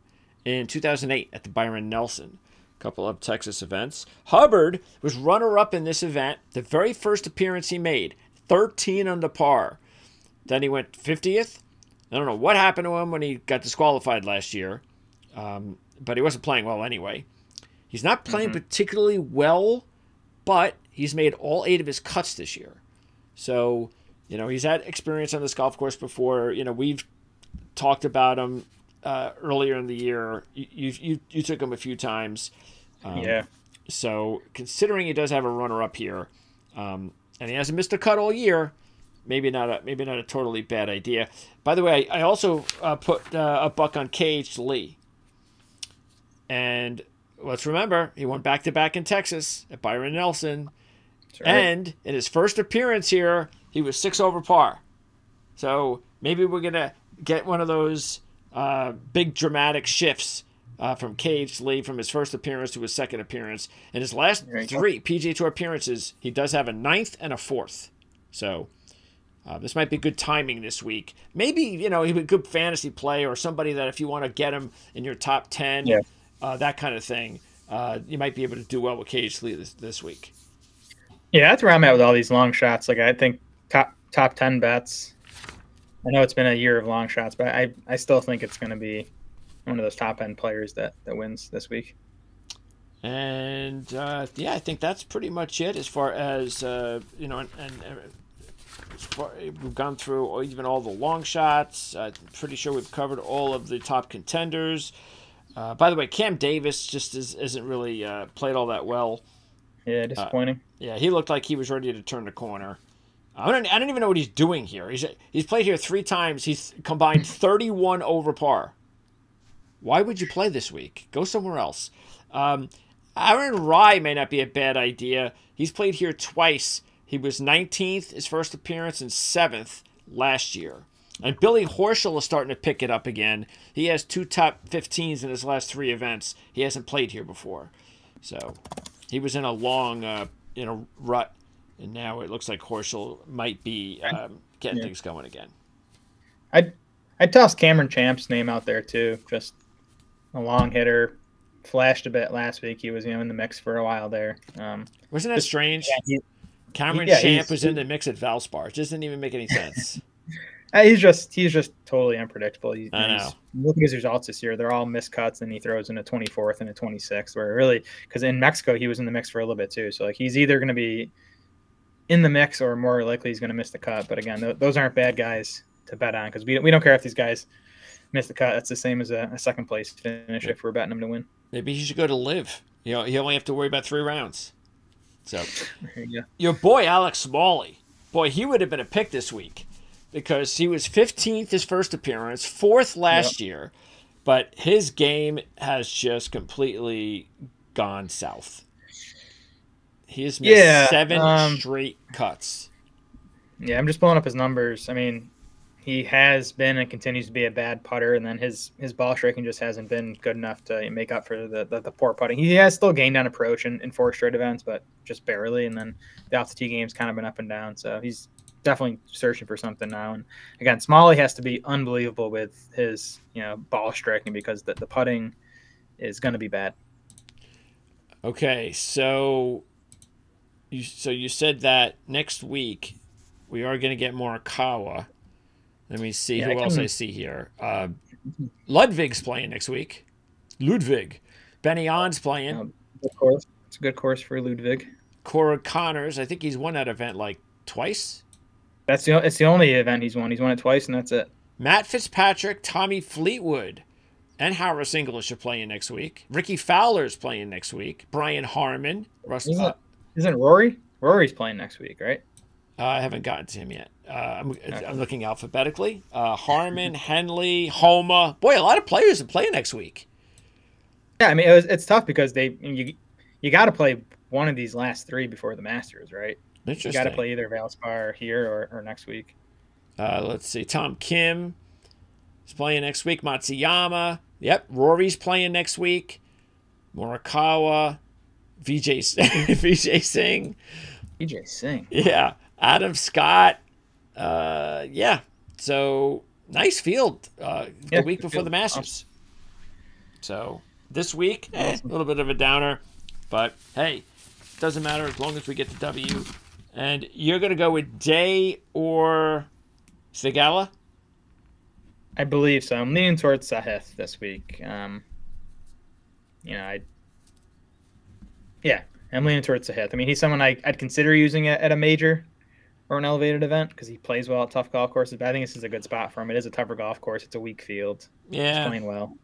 in 2008 at the Byron Nelson. A couple of Texas events. Hubbard was runner-up in this event. The very first appearance he made, 13 under par. Then he went 50th. I don't know what happened to him when he got disqualified last year, um, but he wasn't playing well anyway. He's not playing mm-hmm. particularly well, but he's made all eight of his cuts this year. So, you know, he's had experience on this golf course before. You know, we've talked about him uh, earlier in the year. You, you, you took him a few times. Um, yeah. So, considering he does have a runner up here, um, and he hasn't missed a cut all year, maybe not a maybe not a totally bad idea. By the way, I, I also uh, put uh, a buck on KH Lee, and let's remember he went back to back in Texas at Byron Nelson, right. and in his first appearance here, he was six over par. So maybe we're gonna get one of those uh, big dramatic shifts uh, from KH Lee from his first appearance to his second appearance. In his last three go. PGA Tour appearances, he does have a ninth and a fourth. So. Uh, this might be good timing this week. Maybe you know he'd be a good fantasy play or somebody that if you want to get him in your top ten, yeah uh, that kind of thing, uh, you might be able to do well with KH Lee this, this week. Yeah, that's where I'm at with all these long shots. Like I think top top ten bets. I know it's been a year of long shots, but I, I still think it's going to be one of those top end players that, that wins this week. And uh, yeah, I think that's pretty much it as far as uh, you know. And, and far, we've gone through even all the long shots. I'm pretty sure we've covered all of the top contenders. Uh, by the way, Cam Davis just is, isn't really uh, played all that well. Yeah, disappointing. Uh, yeah, he looked like he was ready to turn the corner. I don't, I don't even know what he's doing here. He's he's played here three times. He's combined [CLEARS THROAT] 31 over par. Why would you play this week? Go somewhere else. Um, Aaron Rai may not be a bad idea. He's played here twice. He was 19th his first appearance and 7th last year. And Billy Horschel is starting to pick it up again. He has two top 15s in his last three events. He hasn't played here before. So he was in a long, uh, in a rut. And now it looks like Horschel might be um, getting yeah. things going again. I I tossed Cameron Champ's name out there too. Just a long hitter, flashed a bit last week. He was you know in the mix for a while there. Um, Wasn't that just- strange? yeah, he- Cameron yeah, Champ was in the mix at Valspar. It just didn't even make any sense. [LAUGHS] [LAUGHS] uh, he's just he's just totally unpredictable. He, I he's- know. Look at his results this year; they're all miscuts, and he throws in a 24th and a 26th. Where really, because in Mexico he was in the mix for a little bit too. So like he's either going to be in the mix or more likely he's going to miss the cut. But again, th- those aren't bad guys to bet on because we we don't care if these guys miss the cut. That's the same as a, a second place finish if we're betting them to win. Maybe he should go to LIV. You know, he only have to worry about three rounds. So you go. your boy Alex Smalley, boy, he would have been a pick this week because he was 15th his first appearance, fourth last year, but his game has just completely gone south. He has missed Yeah, seven um, straight cuts. Yeah, I'm just pulling up his numbers. I mean, he has been and continues to be a bad putter, and then his his ball striking just hasn't been good enough to make up for the the, the poor putting. He has still gained on approach in, in four straight events, but just barely. And then the off the tee game's kind of been up and down, so he's definitely searching for something now. And again, Smalley has to be unbelievable with his you know ball striking because the, the putting is going to be bad. Okay, so you so you said that next week we are going to get more Morikawa. Let me see Yeah, who I else I see here. Uh, Ludvig's playing next week. Ludvig. Ben An's playing. Um, Good course. It's a good course for Ludvig. Corey Conners. I think he's won that event like twice. That's the it's the only event he's won. He's won it twice, and that's it. Matt Fitzpatrick, Tommy Fleetwood, and Harris English are playing next week. Rickie Fowler's playing next week. Brian Harman. Russ, Isn't, uh, isn't Rory? Rory's playing next week, right? Uh, I haven't gotten to him yet. Uh, I'm, I'm looking alphabetically. Uh, Harman, Henley, Homa. Boy, a lot of players are playing next week. Yeah, I mean it was, it's tough because they you you got to play one of these last three before the Masters, right? You got to play either Valspar here or, or next week. Uh, let's see. Tom Kim is playing next week. Matsuyama. Yep. Rory's playing next week. Morikawa. VJ, [LAUGHS] VJ Singh. EJ Singh. Yeah. Adam Scott. Uh, yeah. So nice field uh, Yeah, the week before the Masters. So this week, eh, a little bit of a downer, but hey, doesn't matter as long as we get the W. And you're gonna go with Day or Theegala? I believe so. I'm leaning towards Sahith this week. Um, you know, I yeah, I'm leaning towards Sahith. I mean, he's someone I, I'd consider using at, at a major or an elevated event because he plays well at tough golf courses. But I think this is a good spot for him. It is a tougher golf course. It's a weak field. Yeah, He's playing well.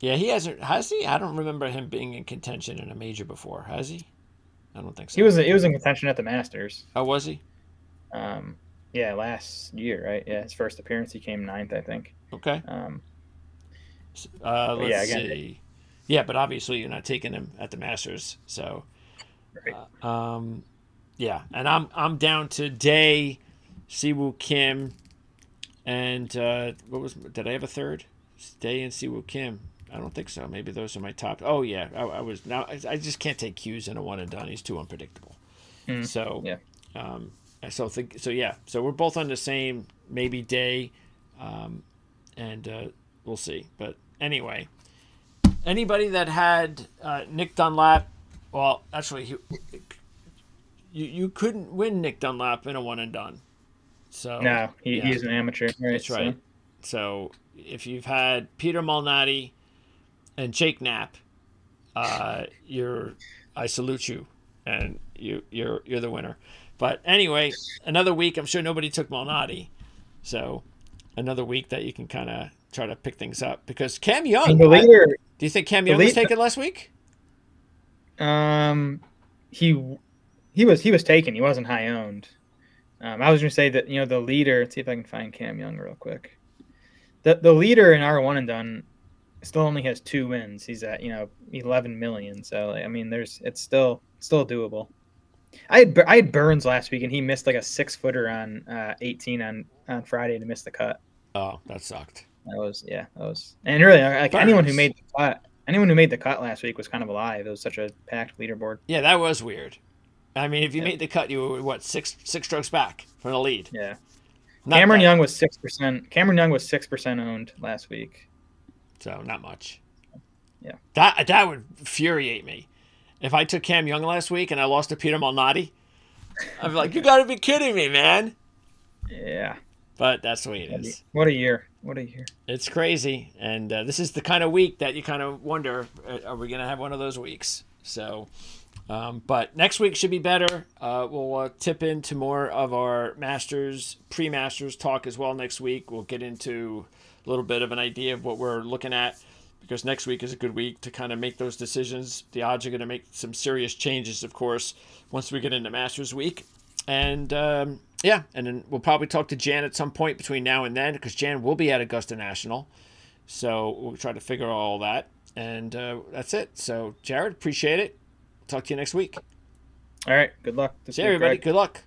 yeah. He hasn't. Has he? I don't remember him being in contention in a major before. Has he? I don't think so. He was he was in contention at the Masters. Oh, was he? Um, yeah, last year, right? Yeah, his first appearance, he came ninth, I think. Okay. Um, Uh, let's yeah, again, see. Yeah, but obviously you're not taking him at the Masters, so. right. Uh, um, yeah, and I'm I'm down to Day, Si Woo Kim, and uh, what was did I have a third? Day and Si Woo Kim. I don't think so. Maybe those are my top. Oh yeah, I, I was now. I, I just can't take Hughes in a one and done. He's too unpredictable. Mm, so yeah. um, so think so. Yeah, so we're both on the same maybe Day, um, and uh, we'll see. But anyway, anybody that had uh, Nick Dunlap, well, actually, he, you you couldn't win Nick Dunlap in a one and done. So no, he, yeah. he's an amateur, right? that's right. So if you've had Peter Malnati and Jake Knapp, uh, you're I salute you, and you you're you're the winner. But anyway, another week. I'm sure nobody took Malnati, so another week that you can kind of try to pick things up because Cam Young. and the I- do you think Cam Young was taken last week? um, he he was he was taken. He wasn't high owned. Um, I was going to say that you know the leader. Let's see if I can find Cam Young real quick. The the leader in our one and done still only has two wins. He's at you know 11 million. So I mean, there's it's still still doable. I had I had Burns last week and he missed like a six footer on uh, 18 on on Friday to miss the cut. Oh, that sucked. That was yeah, that was and really uh, like anyone who made the cut, anyone who made the cut last week was kind of alive. It was such a packed leaderboard. Yeah, that was weird. I mean, if you Yeah. made the cut, you were what six six strokes back from the lead. Yeah, Not Cameron bad. Young was six percent. Cameron Young was six percent owned last week. So not much. Yeah. That that would infuriate me. If I took Cam Young last week and I lost to Peter Malnati, I'd be like, "You got to be kidding me, man!" Yeah. But that's the way it is. What a year! What a year! It's crazy, and uh, this is the kind of week that you kind of wonder: uh, Are we going to have one of those weeks? So, um, but next week should be better. Uh, we'll uh, tip into more of our Masters, pre Masters talk as well next week. We'll get into a little bit of an idea of what we're looking at because next week is a good week to kind of make those decisions. The odds are going to make some serious changes, of course, once we get into Masters week. And um, yeah, and then we'll probably talk to Jan at some point between now and then because Jan will be at Augusta National. So we'll try to figure all that. And uh, that's it. So, Jared, appreciate it. Talk to you next week. All right. Good luck. See you, everybody. Greg. Good luck.